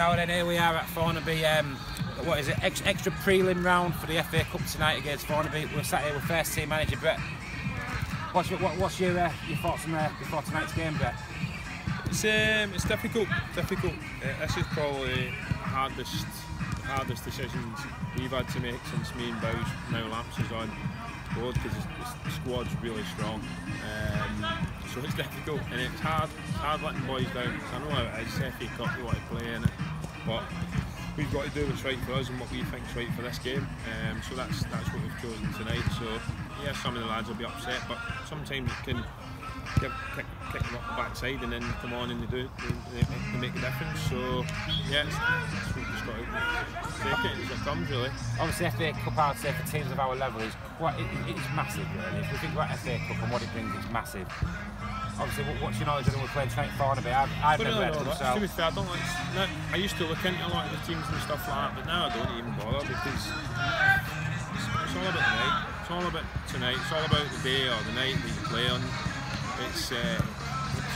now then here we are at Thornaby. Um, what is it? Ex- extra prelim round for the FA Cup tonight against Thornaby. We're sat here with first team manager Brett. What's your, what, what's your, uh, your thoughts on uh, before tonight's game, Brett? It's um, it's difficult, difficult. Uh, this is probably the hardest, hardest decisions we've had to make since me and Bowes now Lamps is on board because the squad's really strong. Um, so it's difficult and it's hard, hard letting boys down. I know how it is, FA Cup, you want to play in it, but we've got to do what's right for us and what we think's right for this game. Um, so that's that's what we've chosen tonight. So yeah, some of the lads will be upset, but sometimes it can give, kick, kick them up the backside and then come on and they do they, they make a difference. So yeah, it's, it's, we've to take it as it comes really. Obviously, FA Cup, I'd say for teams of our level is quite it, it's massive. Really, if we think about FA Cup and what it brings, it's massive. Obviously, what's your knowledge of them we're playing tonight Thornaby? I've, I've never heard of them. To be fair, I don't like. No, I used to look into a lot of the teams and stuff like that, but now I don't even bother because it's, it's all about tonight. It's all about tonight. It's all about the day or the night that you play on. It's uh,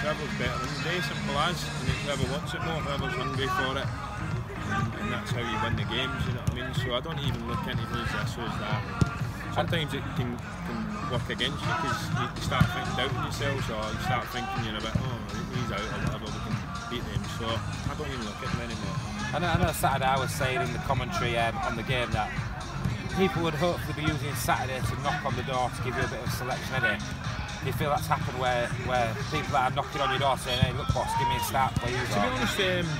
whoever's better than the day, simple as, and it's whoever wants it more, whoever's hungry for it, that's how you win the games. You know what I mean? So I don't even look into this, who's that. Sometimes it can, can work against you because you start thinking doubting yourselves or you start thinking you're a bit, oh, he's out or whatever, we can beat them. So I don't even look at them anymore. I know, I know Saturday I was saying in the commentary um, on the game that people would hopefully be using Saturday to knock on the door to give you a bit of selection in it. Do you feel that's happened where, where people are knocking on your door saying, hey, look, boss, give me a start, please? To be honest, um,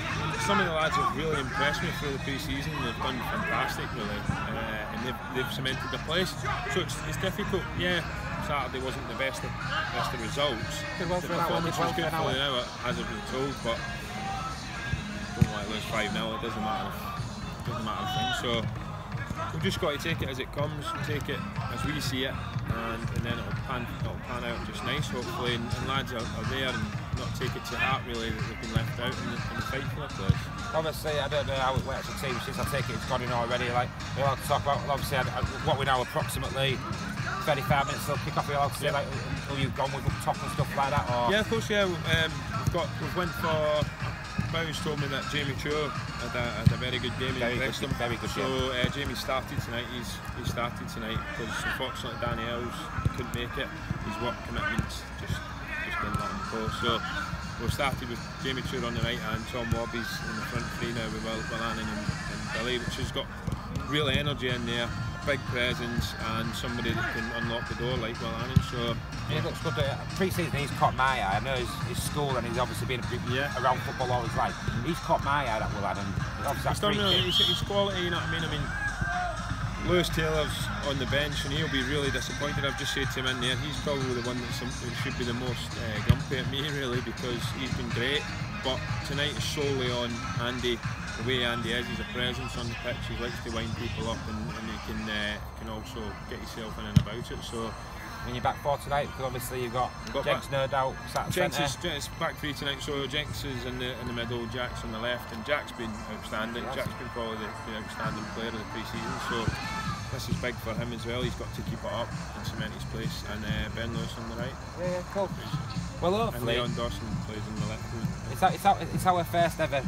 some of the lads have really impressed me through the pre-season. They've done fantastic, really, uh, and they've, they've cemented the place. So it's, it's difficult. Yeah, Saturday wasn't the best of, best of results. well the for an hour, performance was good for an hour, as I've been told, but don't to lose 5 0. It doesn't matter. It doesn't matter. Thing. So we've just got to take it as it comes, take it as we see it, and, and then it'll pan, it'll pan out just nice, hopefully. And, and lads are, are there and not take it to heart, really, that they've been left out in the, in the fight for place. Obviously, I don't know how it works for teams since I take it it's gone in already. Like, we all talk about, obviously, I, I, what we know approximately 35 minutes till kick off. We all say, like, who you've gone with up top and stuff like that. Or... Yeah, of course, yeah. Um, we've got, we've went for. Bowes told me that Jamie Chua had a, had a very good game. Very he good, him. very good So uh, Jamie started tonight. He's he started tonight because unfortunately Danny Ells couldn't make it. His work commitments just let him go. So we started with Jamie Chua on the right and Tom Wobbies in the front three now with Will, Will and, and Billy, which has got real energy in there, big presence, and somebody that can unlock the door like Will Annan. So He looks good. Pre-season, he's caught my eye. I know his, his school and he's obviously been Yeah. around football all his life. He's caught my eye, that Will. Obviously, He's free really, he's, he's quality, you know what I mean? I mean, Lewis Taylor's on the bench and he'll be really disappointed. I've just said to him in there, he's probably the one that should be the most uh, grumpy at me, really, because he's been great. But tonight is solely on Andy. The way Andy is, he's a presence on the pitch. He likes to wind people up and, and he can uh, can also get yourself in and about it. So When you're back for tonight, because obviously you've got, We've got Jenks, no doubt, sat Jenks is, is back three tonight, so Jenks is in the in the middle, Jack's on the left, and Jack's been outstanding. Yes. Jack's been probably the, the outstanding player of the pre-season, so this is big for him as well. He's got to keep it up and cement his place, and uh, Ben Lewis on the right, Yeah, yeah, cool. Well, and Leon Dawson plays on the left. it's our, it's, our, it's our first ever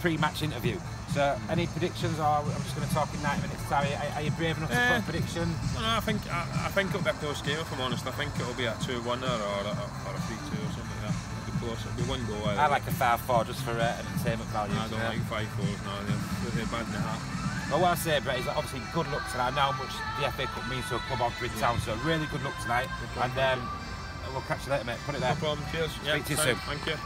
pre-match interview. So, any predictions, or I'm just going to talk in 90 minutes time. Are, are you brave enough to Eh. put a prediction? No, no, I think I, I think it'll be a close game if I'm honest. I think it'll be a two-one or a, or a three-two or something like that. It'll be close. It'll be one goal. I like a 5-4 just for uh, entertainment value. I don't yeah. like five fours. No, they're, they're bad in the hat. Well, what I say, Brett, is that obviously good luck tonight. I know how much the FA Cup means to a club of Bridgetown, so really good luck tonight. And um, we'll catch you later, mate. Put it there. No problem. Cheers. Yeah, Speak to you soon. Thank you.